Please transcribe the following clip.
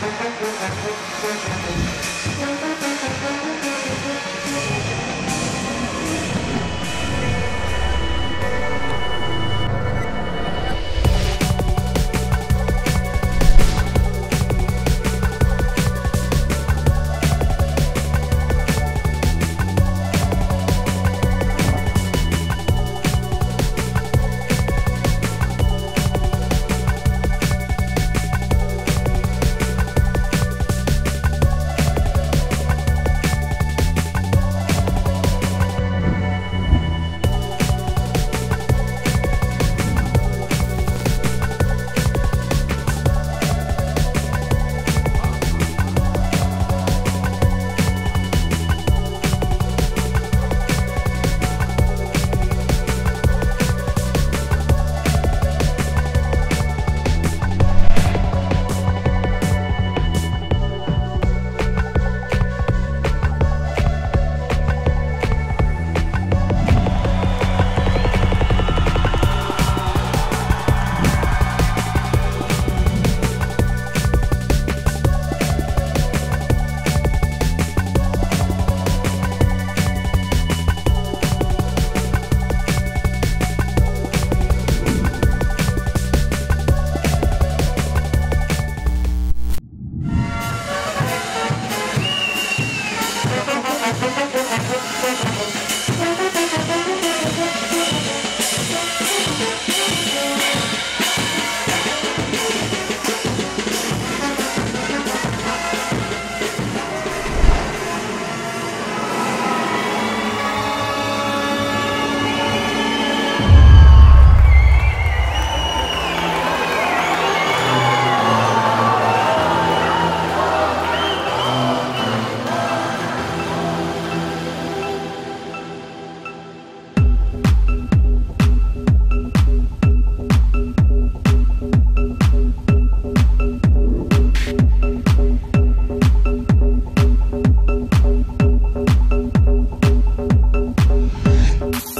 Thank you. Bye.